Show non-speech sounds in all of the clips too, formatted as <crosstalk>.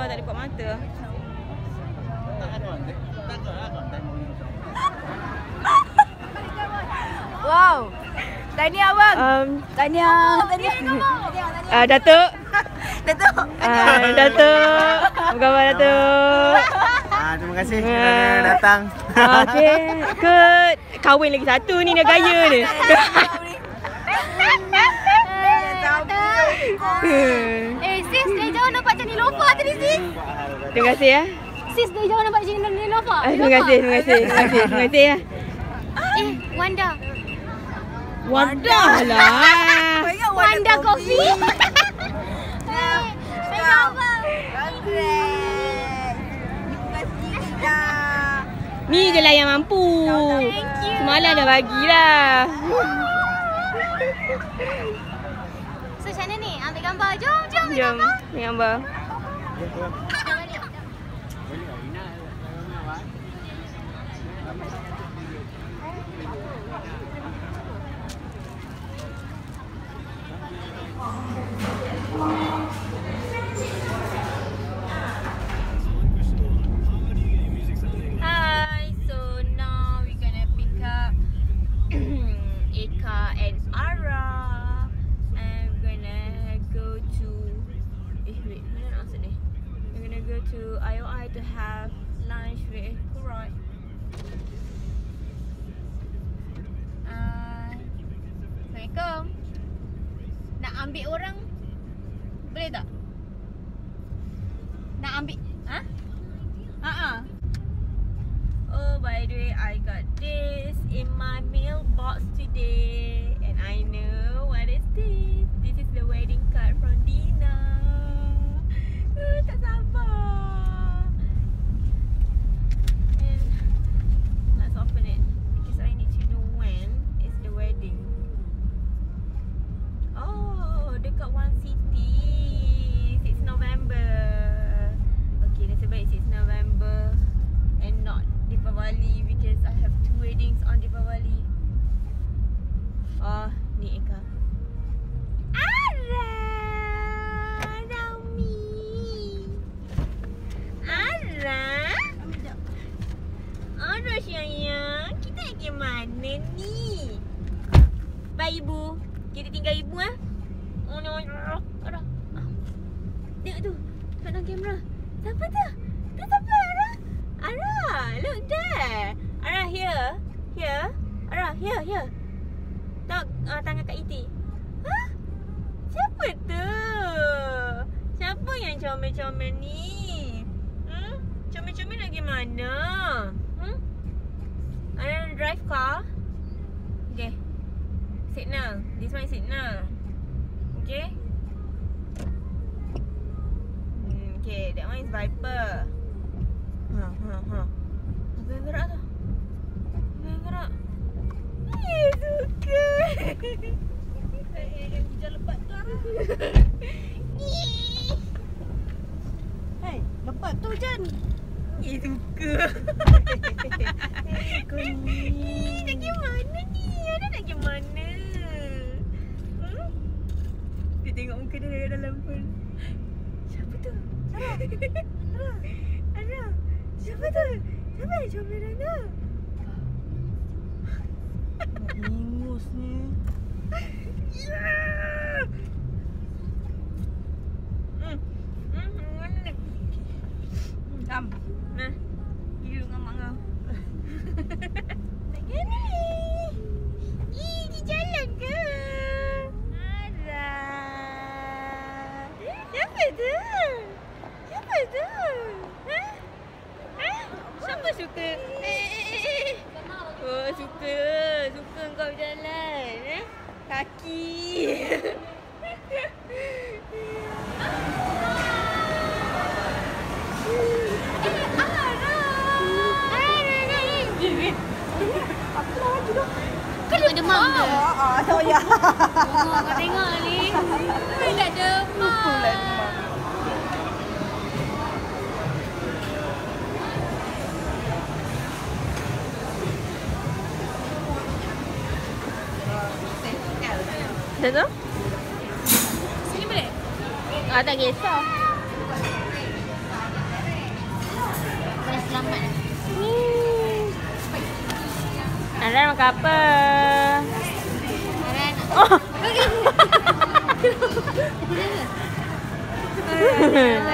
Tak ada buat mata. Wow. Tahniah abang. Um, Tahniah. Tahniah. uh, Datuk. <laughs> Datuk. Uh, Datuk. Apa khabar Datuk? Ah, terima kasih Ah. kerana datang. Okey. Ke kahwin lagi satu ni nak gaya ni. <laughs> <laughs> Eh sis dari jauh nampak macam Nilofa tadi sis Terima kasih ya. Sis dari jauh nampak macam Nilofa Eh, terima kasih, terima kasih, terima kasih, terima kasih ya. Eh Wanda Wadah lah. Wanda <laughs> Kenapa <laughs> Ni je lah yang mampu. Semalam dah bagilah. So macam mana ni Ambil gambar Jom jom ambil Jom, gambar ni gambar. Thank you. Boleh tak? Nak ambil Ha? Ha ah. Oh, by the way, I got this in my mailbox today, and I know what is this. This is the wedding card from Dina. Uh, tak sabar. And let's open it because I need to know when is the wedding. Oh, dekat One City, 6 November. Okay, nasib baik 6 November and not Deepavali because I have two weddings on Deepavali. Oh, ni Eka. Ara! Naomi! Ara! Ara sayang, kita nak pergi mana ni? Bye ibu. Kita tinggal ibu ah. Oh no. Ara. Ah. Tengok tu. Kat dalam kamera. Siapa tu? Tu siapa Ara? Ara, look there. Ara here. Here. Ara here, here. Tengok uh, tangan Kak Iti. Hah? Siapa tu? Siapa yang comel-comel ni? Hmm? Comel-comel lagi mana? Hmm? Ara drive car? Okay. Signal. This one signal. Okay. Hmm, okay, that one is Viper. Ha, ha, ha. Apa yang gerak tu? Apa yang gerak? Eh, suka. Hujan lebat tu Ara. Hey, lepas tu Jan. Eh, suka. Siapa tu? Sarah. Sarah. Sarah. Siapa tu? Siapa yang comel Rana? Ingus ni. Yeah. Hmm. Hmm, mana? Jam. Nah. You dengan mak kau. Tak kena ni. Ih, dia jalan ke? Ada. Siapa tu? Siapa tu? Ha? kau suka. Eh, eh, eh, eh. Oh, suka. Suka kau berjalan. Eh? Kaki. Kau tengok demam ke? Tahu ya. Oh, kau tengok ni. Kau tak demam. Dah tu? Sini boleh? Ah, tak kisah. Selamat. Makan apa? Aran. Oh. <laughs> <laughs>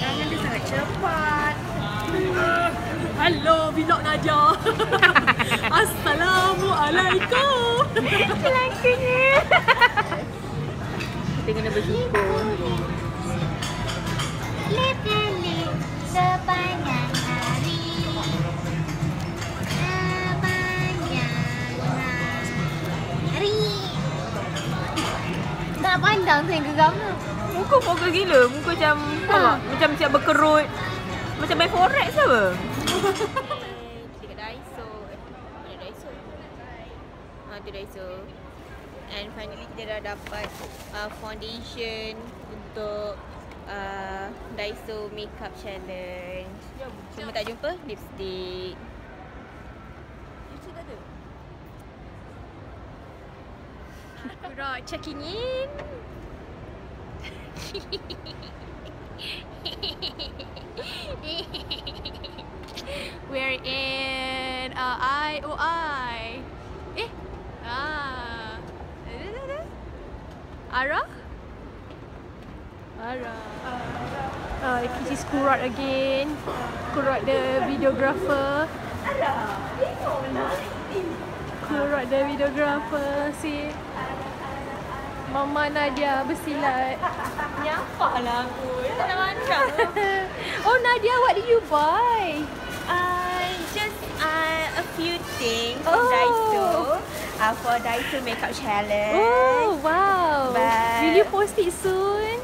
Tangan dia sangat cepat. Hello, vlog Nadia. <laughs> <laughs> Assalamualaikum. Lakunya. Kita kena bersyukur. Lip-lip sepanjang hari. Sepanjang hari. Tak pandang saya geram tu. Muka fokus gila. Muka macam ha. macam siap berkerut. Macam main forex ke apa? <laughs> Kita kat Daiso. Eh, Mana Daiso? Tu Daiso. And finally kita dah dapat uh, foundation untuk uh, Daiso Makeup Challenge. Cuma tak jumpa lipstick. Lipstick ada? Right, checking in. <laughs> We're in uh, IOI. Ah. Ara? Ara. Uh, this is Kurat again. Kurat the videographer. Kurat the videographer. See. Mama Nadia bersilat. Nyampak lah aku. Tak nak rancang. <laughs> oh Nadia, what did you buy? Uh, just uh, a few things from Oh. Daiso for Daiso Makeup Challenge. Oh wow. But- Will you post it soon?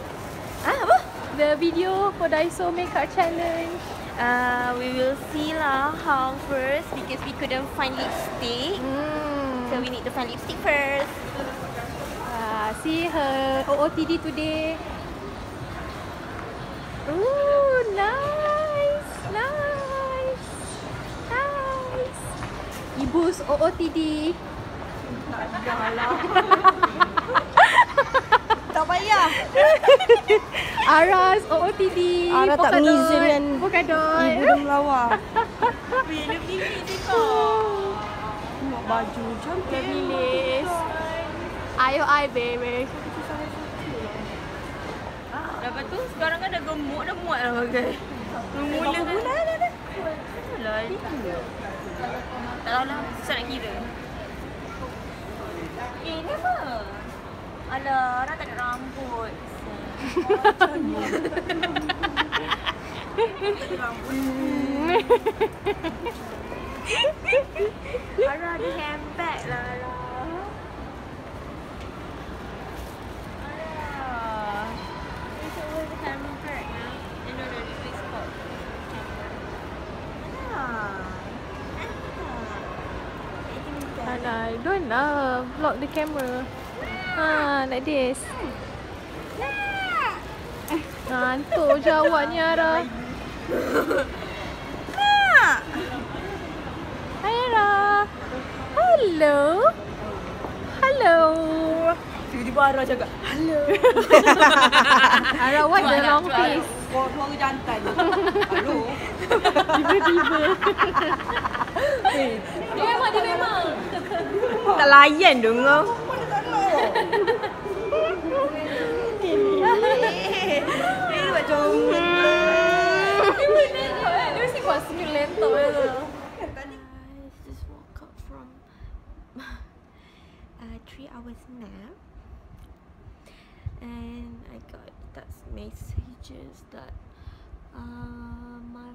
Ah, apa? The video for Daiso Makeup Challenge. Uh, we will see lah how first because we couldn't find lipstick. Hmm. So we need to find lipstick first. uh, see her OOTD today. Ooh, nice, nice, nice. Ibu's OOTD. Tak payah. Aras OOTD. Ara tak mizin dengan Polkadot. Ibu dah melawar. Bila begini Tengok baju cantik. Terbilis. Ayo, ai baby. Lepas tu sekarang kan dah gemuk dah muat lah pakai. Mula pun dah dah dah. Alah itu. Tak tahu lah. Susah nak kira. Eh ni apa? Alah, Ara tak ada rambut. <laughs> Ara ada handbag lah. Ara. It's always a handbag now. Eh, no, no, this is called Ara. Don't lah. Block the camera. Ha, like this. Ngantuk je awak ni, Ara. Hai, Ara. Hello. Hello. Tiba-tiba Ara cakap, Hello. <laughs> Ara, what the long face? Suara jantan. <laughs> Hello. Tiba-tiba. <laughs> Dia memang, dia memang. Tak layan dong kau. Eh, buat comel. Dia mesti kuat senyum lentok je. Guys, just woke up from a three hours nap, and I got that messages that uh, my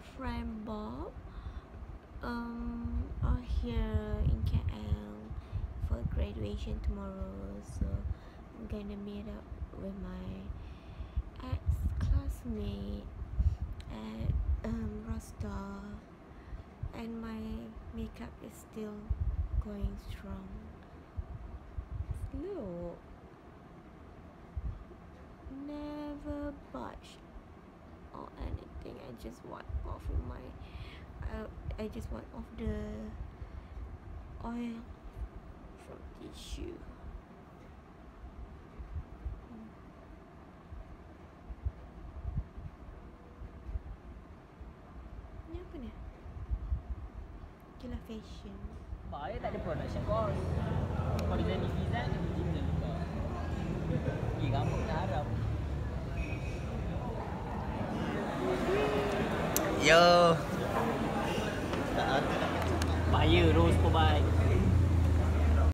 graduation tomorrow, so I'm gonna meet up with my ex classmate at um, Rostar, and my makeup is still going strong. Look, never budge or anything. I just wipe off my, I, I just wipe off the oil from tissue. Ni apa ni? Fashion. Baik tak ada production cost. Kau design ni design digital juga. Eh, rambut dah haram. Yo. Bahaya Rose Pobike.